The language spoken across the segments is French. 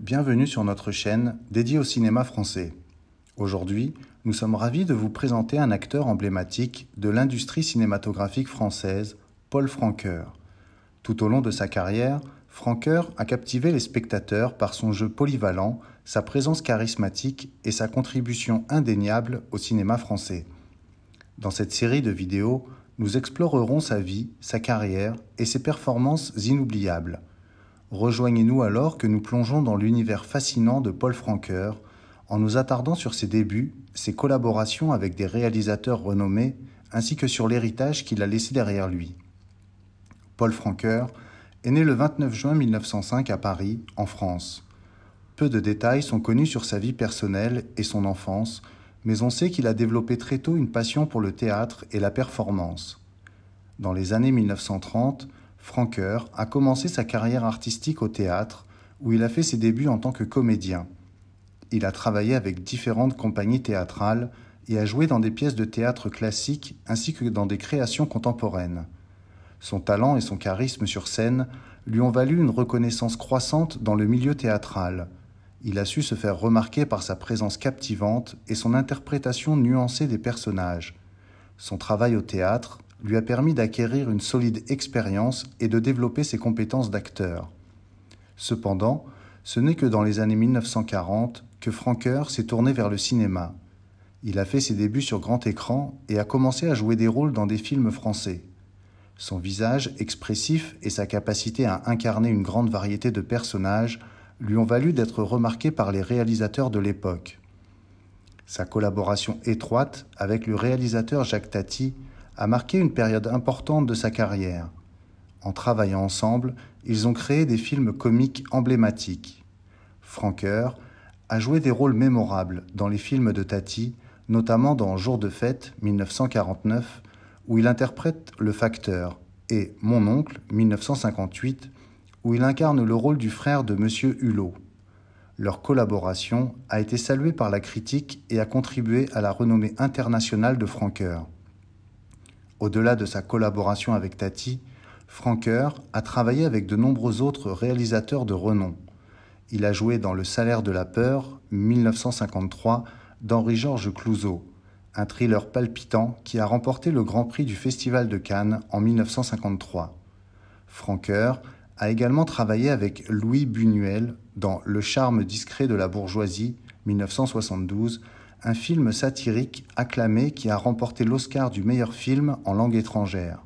bienvenue sur notre chaîne dédiée au cinéma français. Aujourd'hui, nous sommes ravis de vous présenter un acteur emblématique de l'industrie cinématographique française, Paul Franqueur. Tout au long de sa carrière, Franqueur a captivé les spectateurs par son jeu polyvalent, sa présence charismatique et sa contribution indéniable au cinéma français. Dans cette série de vidéos, nous explorerons sa vie, sa carrière et ses performances inoubliables. Rejoignez-nous alors que nous plongeons dans l'univers fascinant de Paul Franqueur en nous attardant sur ses débuts, ses collaborations avec des réalisateurs renommés, ainsi que sur l'héritage qu'il a laissé derrière lui. Paul Franqueur est né le 29 juin 1905 à Paris, en France. Peu de détails sont connus sur sa vie personnelle et son enfance, mais on sait qu'il a développé très tôt une passion pour le théâtre et la performance. Dans les années 1930, Franqueur a commencé sa carrière artistique au théâtre, où il a fait ses débuts en tant que comédien. Il a travaillé avec différentes compagnies théâtrales et a joué dans des pièces de théâtre classiques ainsi que dans des créations contemporaines. Son talent et son charisme sur scène lui ont valu une reconnaissance croissante dans le milieu théâtral. Il a su se faire remarquer par sa présence captivante et son interprétation nuancée des personnages. Son travail au théâtre lui a permis d'acquérir une solide expérience et de développer ses compétences d'acteur. Cependant, ce n'est que dans les années 1940 que Franqueur s'est tourné vers le cinéma. Il a fait ses débuts sur grand écran et a commencé à jouer des rôles dans des films français. Son visage expressif et sa capacité à incarner une grande variété de personnages lui ont valu d'être remarqué par les réalisateurs de l'époque. Sa collaboration étroite avec le réalisateur Jacques Tati a marqué une période importante de sa carrière. En travaillant ensemble, ils ont créé des films comiques emblématiques. Franqueur a joué des rôles mémorables dans les films de Tati, notamment dans Jour de fête 1949, où il interprète le facteur, et Mon oncle 1958, où il incarne le rôle du frère de M. Hulot. Leur collaboration a été saluée par la critique et a contribué à la renommée internationale de Franqueur. Au-delà de sa collaboration avec Tati, Franqueur a travaillé avec de nombreux autres réalisateurs de renom. Il a joué dans Le Salaire de la peur, 1953, d'Henri-Georges Clouzot, un thriller palpitant qui a remporté le Grand Prix du Festival de Cannes en 1953. Franqueur a également travaillé avec Louis Buñuel dans Le charme discret de la bourgeoisie, 1972, un film satirique acclamé qui a remporté l'Oscar du meilleur film en langue étrangère.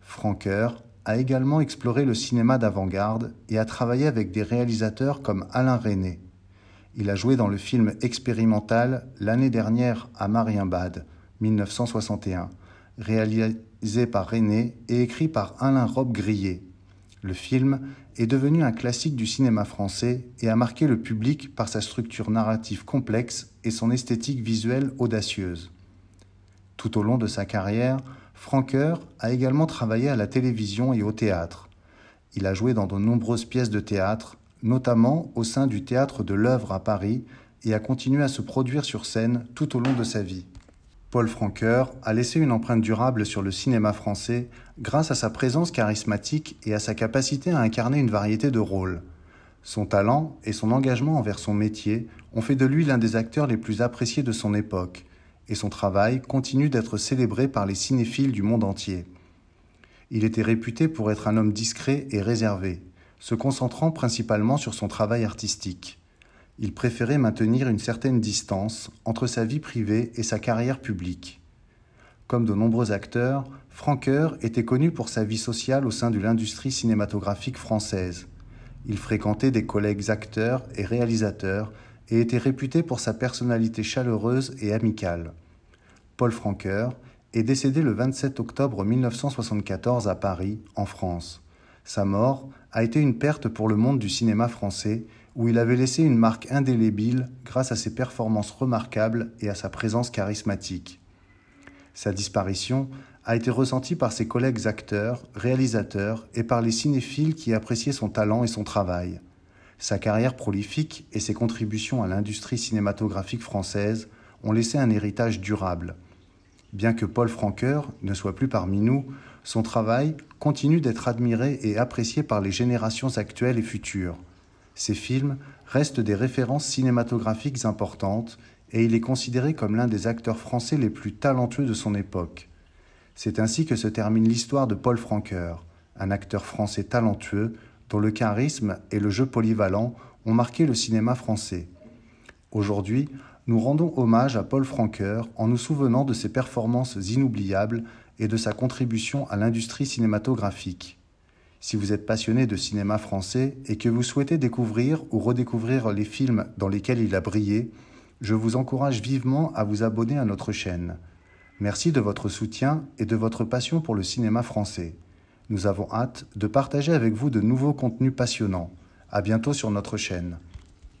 Franqueur a également exploré le cinéma d'avant-garde et a travaillé avec des réalisateurs comme Alain René. Il a joué dans le film expérimental l'année dernière à Marienbad, 1961, réalisé par René et écrit par Alain Robe Grillet. Le film est devenu un classique du cinéma français et a marqué le public par sa structure narrative complexe et son esthétique visuelle audacieuse. Tout au long de sa carrière, Franqueur a également travaillé à la télévision et au théâtre. Il a joué dans de nombreuses pièces de théâtre, notamment au sein du théâtre de l'œuvre à Paris, et a continué à se produire sur scène tout au long de sa vie. Paul Franqueur a laissé une empreinte durable sur le cinéma français grâce à sa présence charismatique et à sa capacité à incarner une variété de rôles. Son talent et son engagement envers son métier ont fait de lui l'un des acteurs les plus appréciés de son époque, et son travail continue d'être célébré par les cinéphiles du monde entier. Il était réputé pour être un homme discret et réservé, se concentrant principalement sur son travail artistique il préférait maintenir une certaine distance entre sa vie privée et sa carrière publique. Comme de nombreux acteurs, Franqueur était connu pour sa vie sociale au sein de l'industrie cinématographique française. Il fréquentait des collègues acteurs et réalisateurs et était réputé pour sa personnalité chaleureuse et amicale. Paul Franqueur est décédé le 27 octobre 1974 à Paris, en France. Sa mort a été une perte pour le monde du cinéma français où il avait laissé une marque indélébile grâce à ses performances remarquables et à sa présence charismatique. Sa disparition a été ressentie par ses collègues acteurs, réalisateurs et par les cinéphiles qui appréciaient son talent et son travail. Sa carrière prolifique et ses contributions à l'industrie cinématographique française ont laissé un héritage durable. Bien que Paul Franqueur ne soit plus parmi nous, son travail continue d'être admiré et apprécié par les générations actuelles et futures. Ces films restent des références cinématographiques importantes et il est considéré comme l'un des acteurs français les plus talentueux de son époque. C'est ainsi que se termine l'histoire de Paul Francoeur, un acteur français talentueux dont le charisme et le jeu polyvalent ont marqué le cinéma français. Aujourd'hui, nous rendons hommage à Paul Francoeur en nous souvenant de ses performances inoubliables et de sa contribution à l'industrie cinématographique. Si vous êtes passionné de cinéma français et que vous souhaitez découvrir ou redécouvrir les films dans lesquels il a brillé, je vous encourage vivement à vous abonner à notre chaîne. Merci de votre soutien et de votre passion pour le cinéma français. Nous avons hâte de partager avec vous de nouveaux contenus passionnants. À bientôt sur notre chaîne.